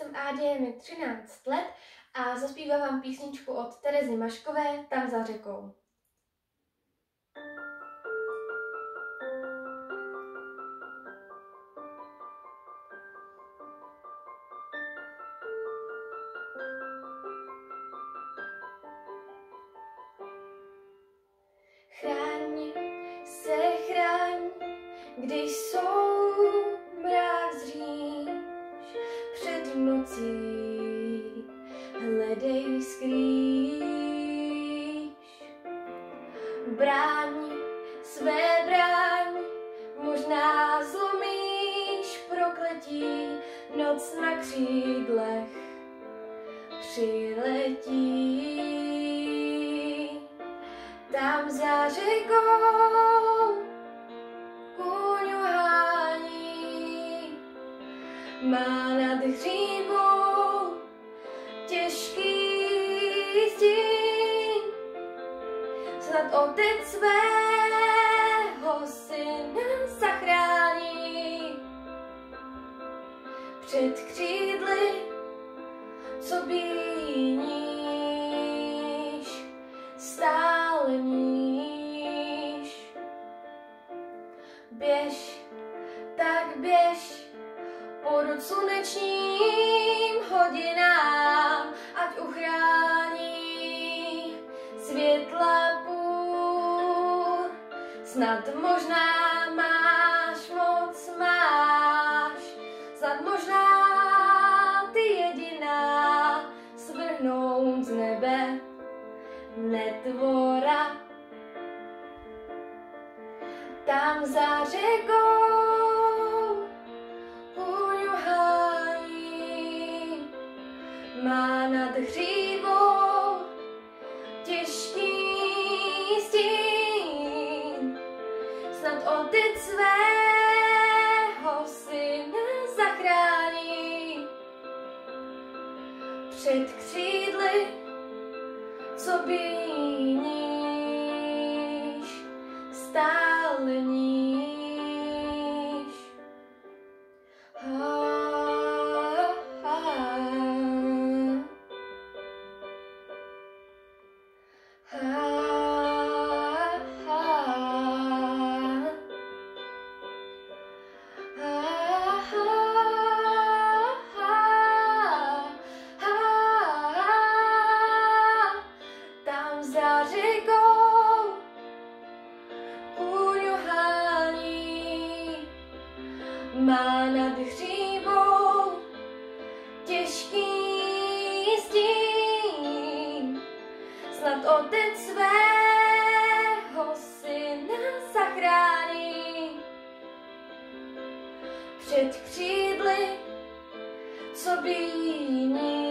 jsem Ádě, je mi 13 let a zaspívám vám písničku od Terezy Maškové Tam za řekou. Chráň se chráň, když jsou nocí, hledej skrýš. Bráň své bráň, možná zlomíš prokletí, noc na křídlech přiletí. Tam za řekou má nad hřívou těžký stín. Snad otec svého syna zachrání před křídly, co bíníš stále. Běž, tak běž, porud slunečním hodinám, ať uchrání světla půl. Snad možná máš moc, máš, snad možná ty jediná svrhnout z nebe netvora. Tam za řekou otec svého syna zachrání. Před křídly co bíníš, za řekou uňuhání má nad hřívou těžký stín. Snad otec svého syna zachrání před křídly, co bíní.